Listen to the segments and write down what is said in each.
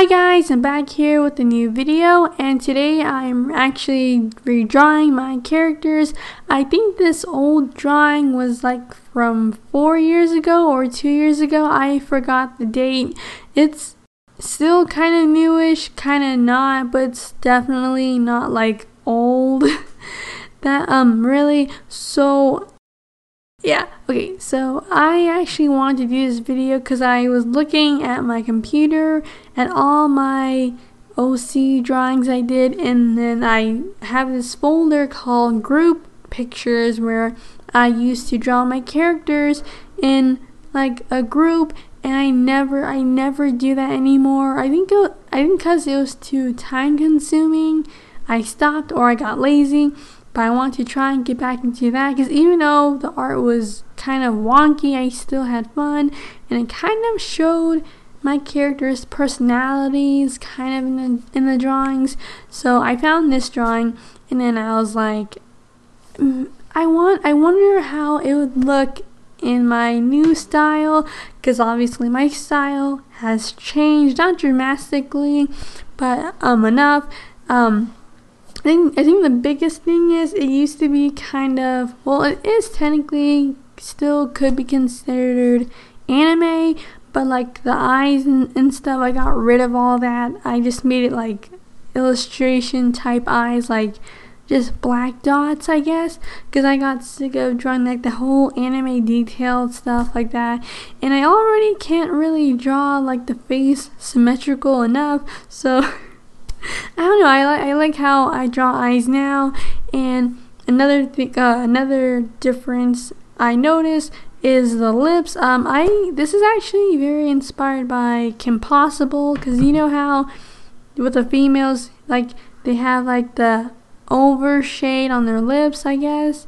Hi guys, I'm back here with a new video and today I'm actually redrawing my characters. I think this old drawing was like from four years ago or two years ago. I forgot the date. It's still kind of newish, kind of not, but it's definitely not like old. that um really so yeah, okay, so I actually wanted to do this video because I was looking at my computer at all my OC drawings I did, and then I have this folder called Group Pictures where I used to draw my characters in like a group, and I never, I never do that anymore. I think, it, I think because it was too time consuming, I stopped or I got lazy but I want to try and get back into that because even though the art was kind of wonky, I still had fun and it kind of showed my characters' personalities kind of in the in the drawings. So I found this drawing and then I was like mm, I want I wonder how it would look in my new style because obviously my style has changed not dramatically but um enough um I think I think the biggest thing is it used to be kind of well it is technically still could be considered anime but like the eyes and, and stuff I got rid of all that. I just made it like illustration type eyes like just black dots I guess because I got sick of drawing like the whole anime detailed stuff like that. And I already can't really draw like the face symmetrical enough so I don't know. I like I like how I draw eyes now. And another thing, uh, another difference I noticed is the lips. Um, I this is actually very inspired by Kim Possible because you know how with the females like they have like the over shade on their lips. I guess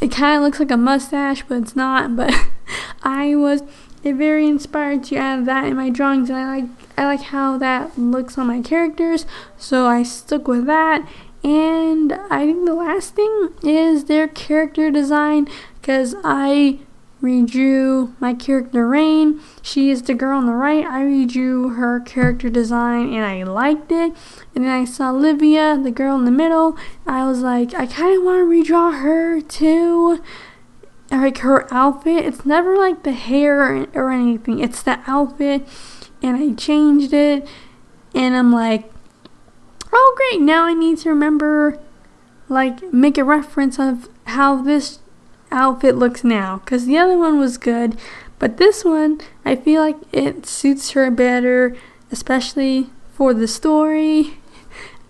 it kind of looks like a mustache, but it's not. But I was it very inspired to add that in my drawings and I like I like how that looks on my characters so I stuck with that and I think the last thing is their character design because I redrew my character Rain. She is the girl on the right. I redrew her character design and I liked it. And then I saw Olivia, the girl in the middle. I was like, I kind of want to redraw her too like her outfit. It's never like the hair or anything. It's the outfit, and I changed it, and I'm like, oh great! Now I need to remember, like, make a reference of how this outfit looks now, because the other one was good, but this one I feel like it suits her better, especially for the story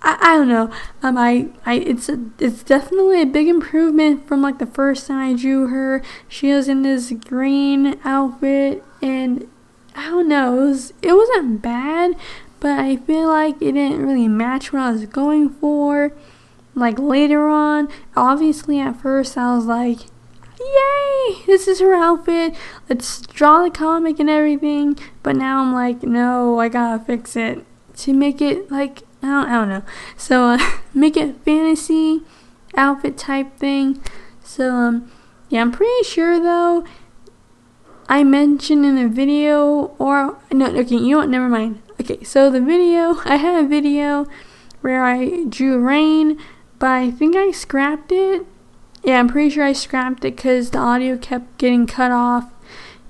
I, I don't know. Um, I, I, it's a, it's definitely a big improvement from like the first time I drew her. She was in this green outfit, and I don't know. It was, it wasn't bad, but I feel like it didn't really match what I was going for. Like later on, obviously at first I was like, yay, this is her outfit. Let's draw the comic and everything. But now I'm like, no, I gotta fix it to make it like I don't, I don't know. So uh, make it fantasy outfit type thing. So um, yeah, I'm pretty sure though. I mentioned in a video or no, okay, you know what? Never mind. Okay, so the video I had a video where I drew rain, but I think I scrapped it. Yeah, I'm pretty sure I scrapped it because the audio kept getting cut off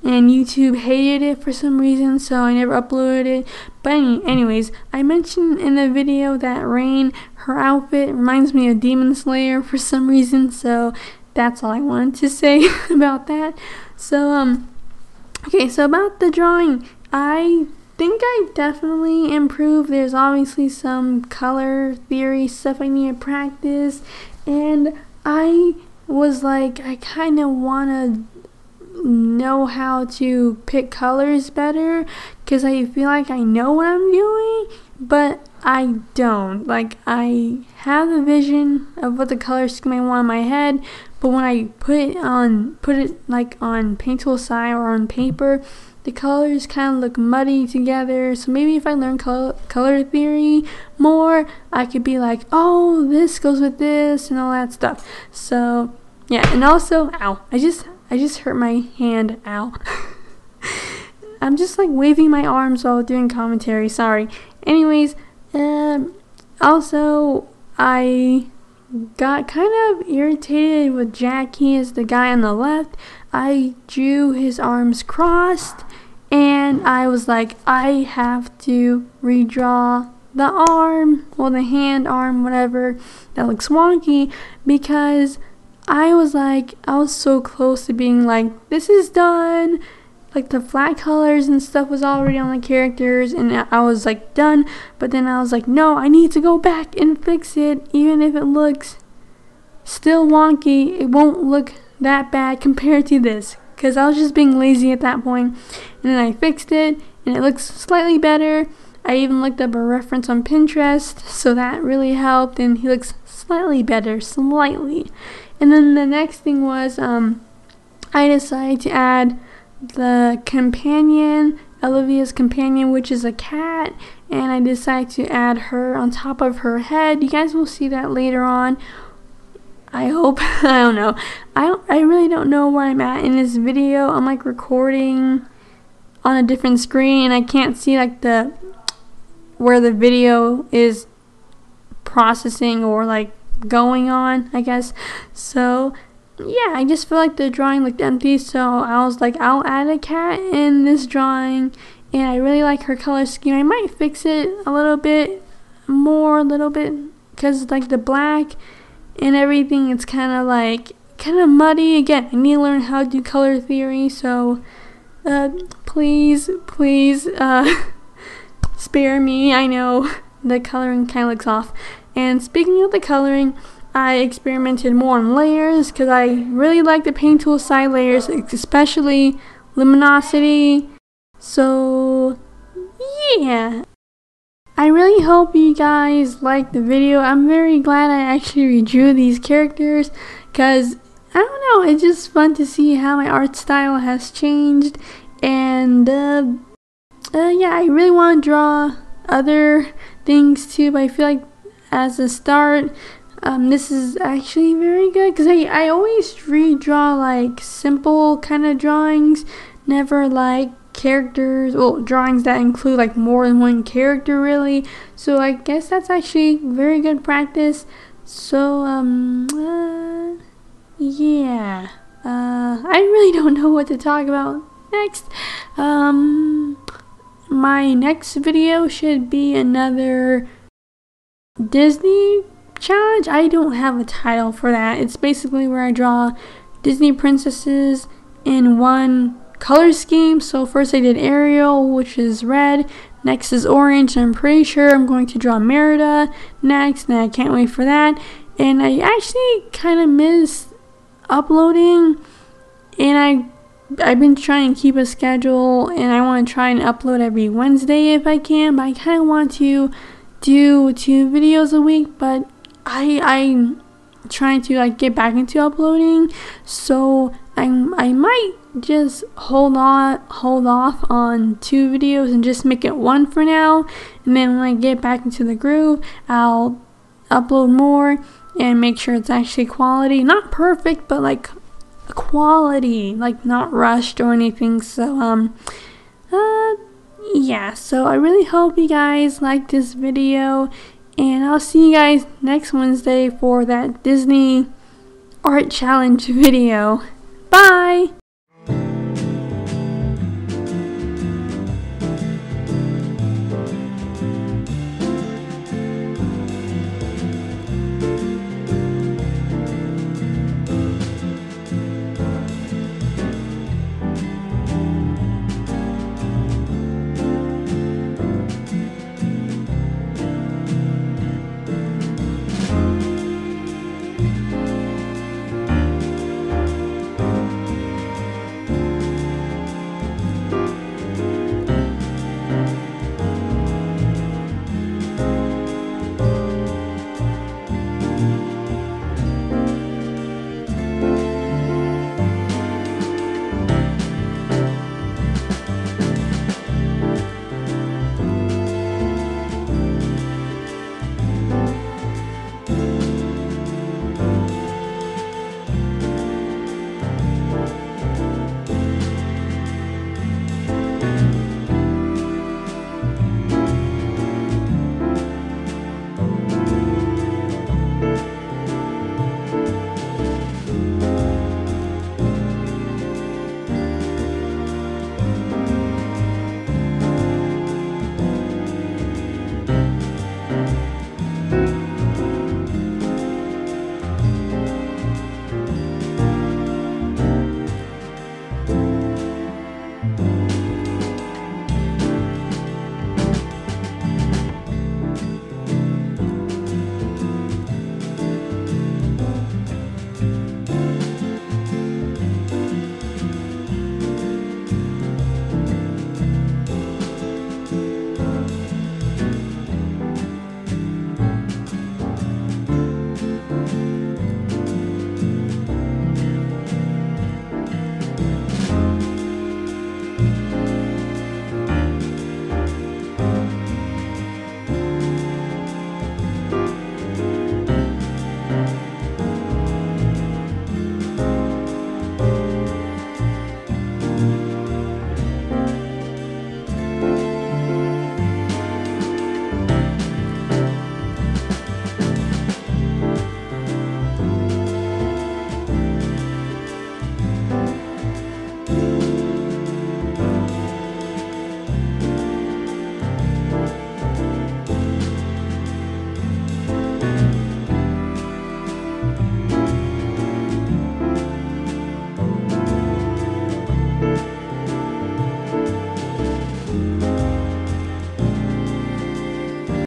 and YouTube hated it for some reason, so I never uploaded it. But any, anyways, I mentioned in the video that Rain, her outfit reminds me of Demon Slayer for some reason, so that's all I wanted to say about that. So um, okay, so about the drawing, I think I definitely improved. There's obviously some color theory stuff I need to practice, and I was like, I kind of want to know how to pick colors better because I feel like I know what I'm doing, but I don't. Like, I have a vision of what the color scheme I want in my head, but when I put it on, put it like on paint tool SAI or on paper, the colors kind of look muddy together. So maybe if I learn color, color theory more, I could be like, oh, this goes with this and all that stuff. So, yeah, and also, ow, I just I just hurt my hand. Ow. I'm just like waving my arms while doing commentary. Sorry. Anyways, um, also I got kind of irritated with Jackie as the guy on the left. I drew his arms crossed and I was like, I have to redraw the arm, well, the hand, arm, whatever, that looks wonky because I was like, I was so close to being like, this is done. Like the flat colors and stuff was already on the characters, and I was like done. But then I was like, no, I need to go back and fix it, even if it looks still wonky. It won't look that bad compared to this, because I was just being lazy at that point. And then I fixed it, and it looks slightly better. I even looked up a reference on Pinterest, so that really helped, and he looks slightly better, slightly. And then the next thing was um, I decided to add the companion, Olivia's companion, which is a cat, and I decided to add her on top of her head. You guys will see that later on. I hope. I don't know. I don't, I really don't know where I'm at in this video. I'm like recording on a different screen and I can't see like the where the video is processing or like going on, I guess. So, yeah, I just feel like the drawing looked empty, so I was like, I'll add a cat in this drawing, and I really like her color scheme. I might fix it a little bit more, a little bit, because like the black and everything, it's kind of like, kind of muddy. Again, I need to learn how to do color theory, so uh, please, please, uh, spare me. I know the coloring kind of looks off. And speaking of the coloring, I experimented more on layers because I really like the paint tool SAI layers, especially luminosity. So, yeah. I really hope you guys liked the video. I'm very glad I actually redrew these characters because I don't know, it's just fun to see how my art style has changed. And uh, uh, yeah, I really want to draw other things too, but I feel like as a start, um, this is actually very good because I, I always redraw like simple kind of drawings, never like characters, well, drawings that include like more than one character really. So I guess that's actually very good practice. So, um, uh, yeah, uh, I really don't know what to talk about next. Um, my next video should be another Disney challenge. I don't have a title for that. It's basically where I draw Disney princesses in one color scheme. So first I did Ariel, which is red. Next is orange. I'm pretty sure I'm going to draw Merida next, and I can't wait for that. And I actually kind of miss uploading, and I I've been trying to keep a schedule, and I want to try and upload every Wednesday if I can. But I kind of want to do two videos a week, but I I'm trying to like get back into uploading, so I I might just hold on hold off on two videos and just make it one for now, and then when I get back into the groove, I'll upload more and make sure it's actually quality, not perfect, but like quality, like not rushed or anything. So um yeah, so I really hope you guys like this video, and I'll see you guys next Wednesday for that Disney Art Challenge video. Bye!